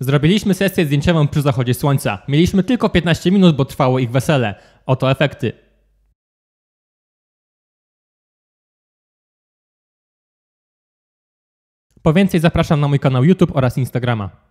Zrobiliśmy sesję zdjęciową przy zachodzie słońca. Mieliśmy tylko 15 minut, bo trwało ich wesele. Oto efekty. Po więcej zapraszam na mój kanał YouTube oraz Instagrama.